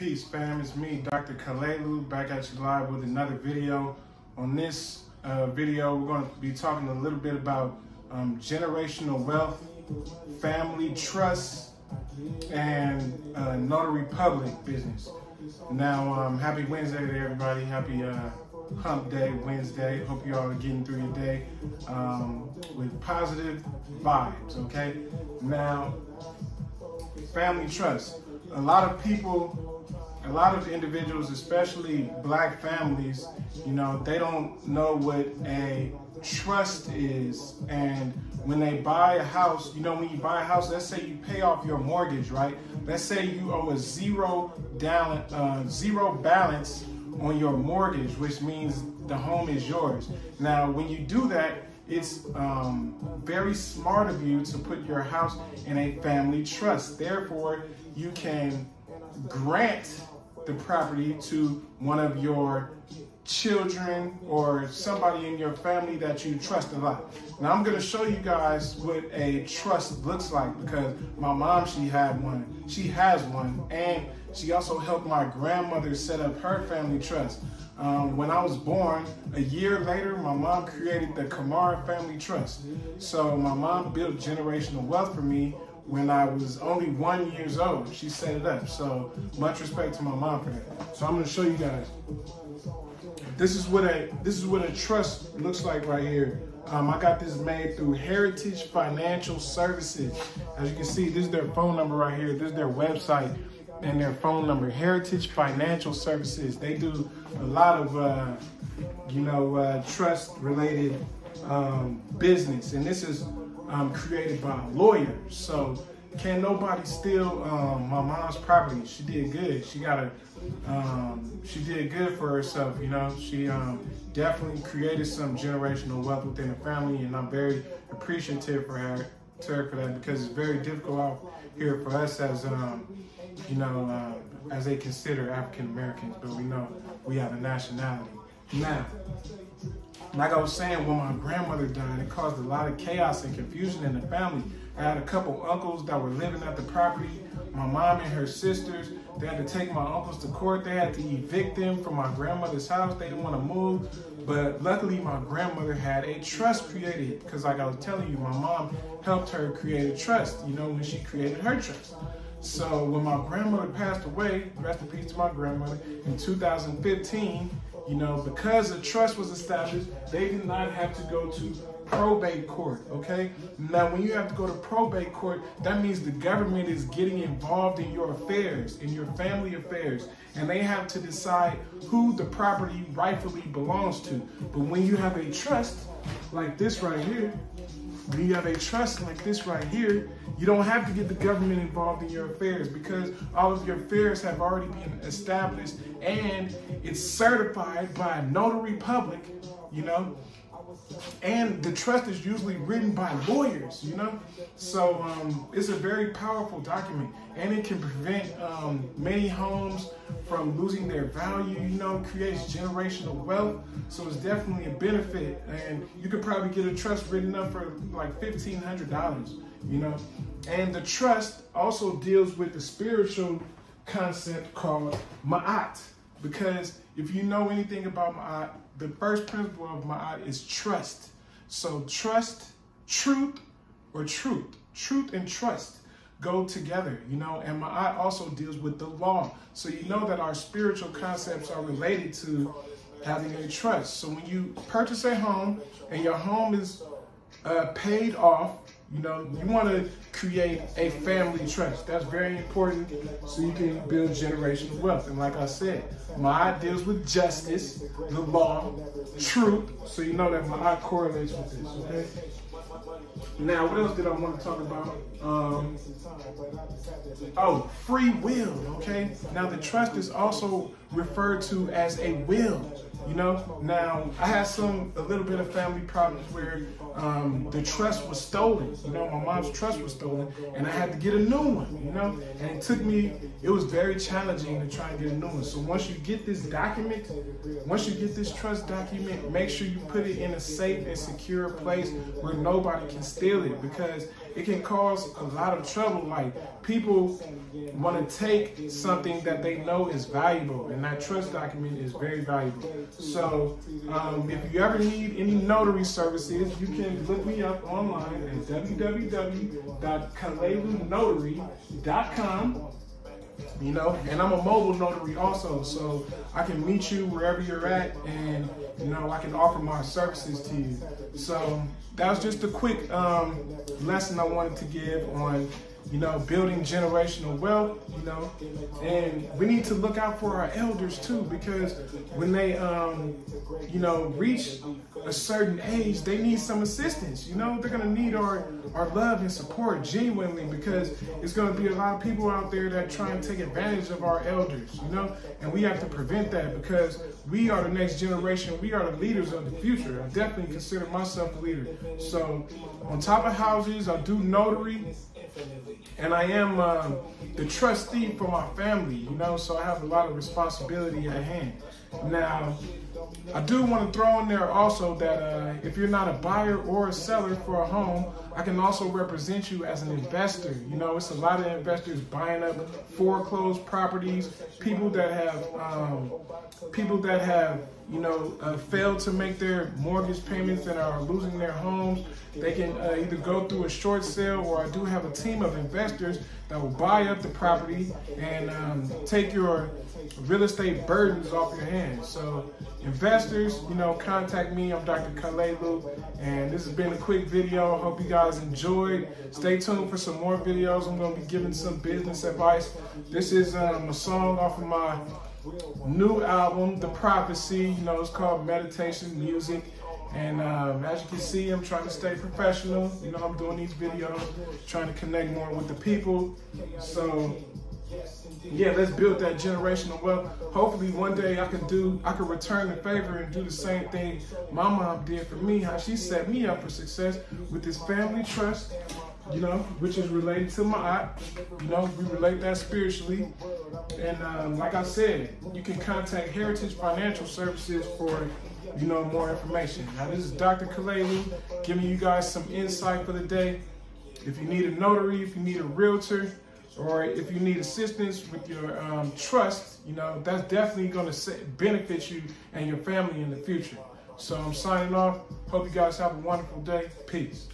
Peace, fam. It's me, Dr. Kalilu, back at you live with another video. On this uh, video, we're going to be talking a little bit about um, generational wealth, family trust, and uh, notary public business. Now, um, happy Wednesday to everybody. Happy uh, Hump Day Wednesday. Hope you all are getting through your day um, with positive vibes, okay? Now, family trust. A lot of people a lot of individuals, especially black families, you know, they don't know what a trust is. And when they buy a house, you know, when you buy a house, let's say you pay off your mortgage, right? Let's say you owe a zero down, uh, zero balance on your mortgage, which means the home is yours. Now, when you do that, it's um, very smart of you to put your house in a family trust. Therefore, you can grant the property to one of your children or somebody in your family that you trust a lot. Now I'm going to show you guys what a trust looks like because my mom, she had one. She has one. And she also helped my grandmother set up her family trust. Um, when I was born, a year later, my mom created the Kamara Family Trust. So my mom built generational wealth for me when I was only one years old. She set it up. So much respect to my mom for that. So I'm gonna show you guys. This is what a this is what a trust looks like right here. Um, I got this made through Heritage Financial Services. As you can see, this is their phone number right here. This is their website and their phone number. Heritage Financial Services. They do a lot of uh, you know uh, trust related um, business, and this is um, created by lawyers. So can nobody steal um, my mom's property? She did good. She got a, um, she did good for herself. You know, she um, definitely created some generational wealth within the family, and I'm very appreciative for her, to her for that because it's very difficult out here for us as, um, you know, uh, as they consider African Americans, but we know we have a nationality. Now, like I was saying, when my grandmother died, it caused a lot of chaos and confusion in the family. I had a couple uncles that were living at the property. My mom and her sisters, they had to take my uncles to court. They had to evict them from my grandmother's house. They didn't want to move. But luckily, my grandmother had a trust created because, like I was telling you, my mom helped her create a trust, you know, when she created her trust. So when my grandmother passed away, rest in peace to my grandmother, in 2015, you know, because a trust was established, they did not have to go to probate court, okay? Now, when you have to go to probate court, that means the government is getting involved in your affairs, in your family affairs, and they have to decide who the property rightfully belongs to. But when you have a trust like this right here, when you have a trust like this right here, you don't have to get the government involved in your affairs because all of your affairs have already been established and it's certified by a notary public, you know. And the trust is usually written by lawyers, you know. So um, it's a very powerful document, and it can prevent um, many homes from losing their value. You know, creates generational wealth. So it's definitely a benefit, and you could probably get a trust written up for like fifteen hundred dollars. You know, and the trust also deals with the spiritual concept called ma'at. Because if you know anything about ma'at, the first principle of ma'at is trust. So trust, truth, or truth. Truth and trust go together, you know, and ma'at also deals with the law. So you know that our spiritual concepts are related to having a trust. So when you purchase a home and your home is uh, paid off you know, you want to create a family trust. That's very important so you can build generational wealth. And like I said, ma'at deals with justice, the law, truth. So you know that ma'at correlates with this, okay? Now, what else did I want to talk about? Um, oh, free will, okay? Now, the trust is also referred to as a will. You know, now I had some a little bit of family problems where um, the trust was stolen. You know, my mom's trust was stolen, and I had to get a new one. You know, and it took me. It was very challenging to try and get a new one. So once you get this document, once you get this trust document, make sure you put it in a safe and secure place where nobody can steal it. Because it can cause a lot of trouble. Like people want to take something that they know is valuable, and that trust document is very valuable. So um, if you ever need any notary services, you can look me up online at www.kalilunotary.com you know? And i'm a mobile notary also so i can meet you wherever you're at and you know i can offer my services to you. So that was just a quick um, lesson i wanted to give on you know, building generational wealth, you know, and we need to look out for our elders too, because when they, um, you know, reach a certain age, they need some assistance. You know, they're gonna need our our love and support genuinely, because it's gonna be a lot of people out there that try and take advantage of our elders. You know, and we have to prevent that because we are the next generation. We are the leaders of the future. I definitely consider myself a leader. So, on top of houses, I do notary and I am uh, the trustee for my family, you know, so I have a lot of responsibility at hand. Now, I do want to throw in there also that uh, if you're not a buyer or a seller for a home, I can also represent you as an investor. You know, it's a lot of investors buying up foreclosed properties, people that have, um, people that have, you know, uh, failed to make their mortgage payments and are losing their homes. They can uh, either go through a short sale, or I do have a team of investors that will buy up the property and um, take your real estate burdens off your hands. So investors, you know, contact me. I'm Dr. Kalilu, and this has been a quick video. Hope you guys enjoyed. Stay tuned for some more videos. I'm going to be giving some business advice. This is um, a song off of my new album, The Prophecy. You know, it's called Meditation Music. And um, as you can see, I'm trying to stay professional. You know, I'm doing these videos, trying to connect more with the people. So yeah, let's build that generational wealth. Hopefully one day I can do, I can return the favor and do the same thing my mom did for me, how she set me up for success with this family trust, you know, which is related to ma'at. You know, we relate that spiritually. And um, like I said, you can contact Heritage Financial Services for you know more information. Now this is Dr. Kalilu giving you guys some insight for the day. If you need a notary, if you need a realtor, or if you need assistance with your um, trust, you know, that's definitely going to benefit you and your family in the future. So I'm signing off. Hope you guys have a wonderful day. Peace.